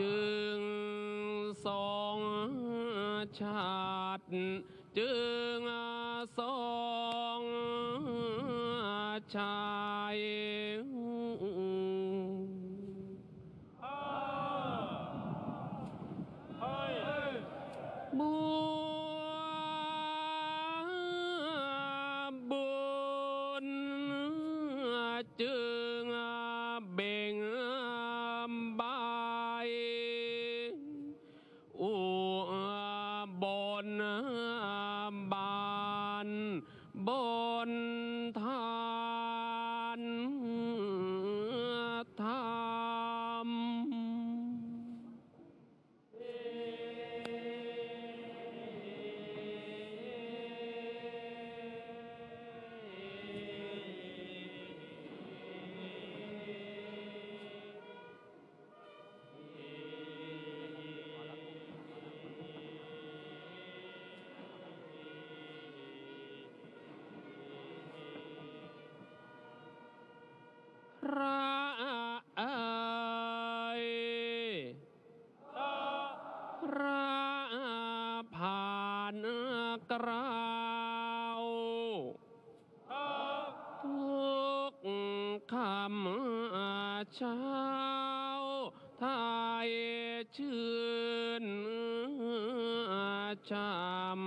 จึงสองชาติ จึงสองชาย ชาวไทยชื่นชาม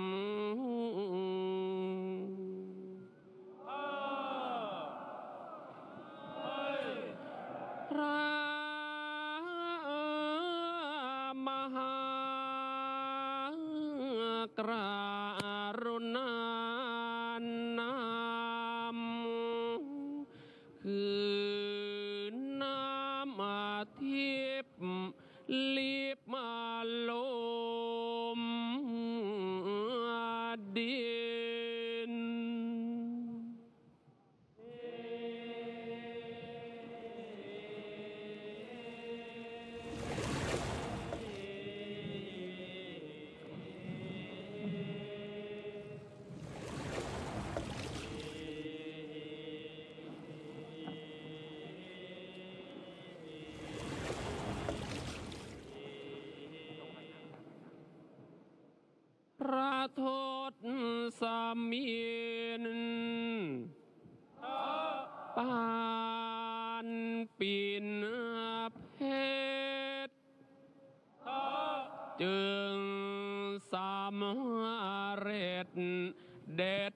الدين มินปานปินเพชรจึงสามเร็จเด็ด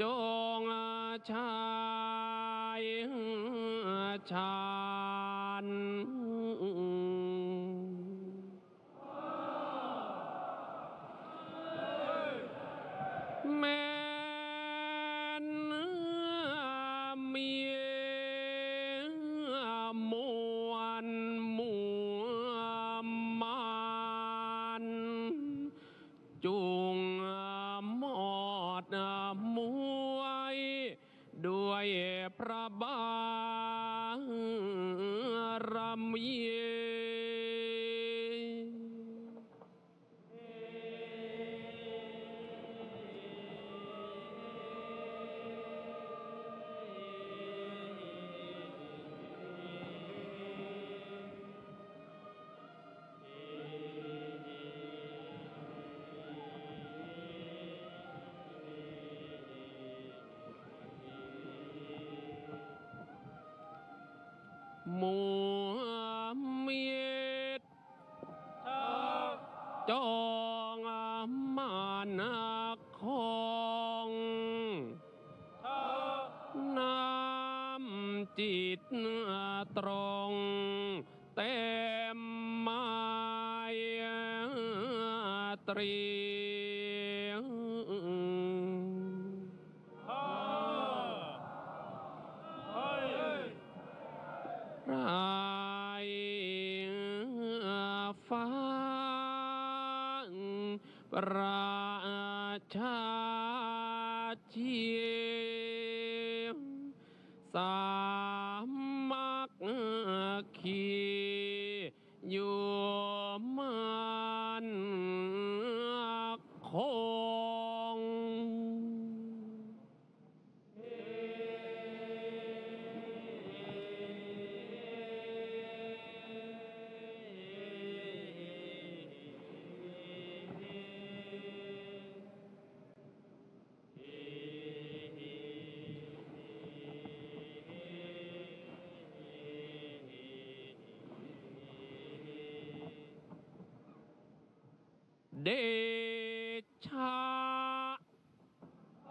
จงชายชาน Rabba. หมูเมียดจองมานาคองน้ำจิตตรงเต็มไม้ตรี ประชาเชี เด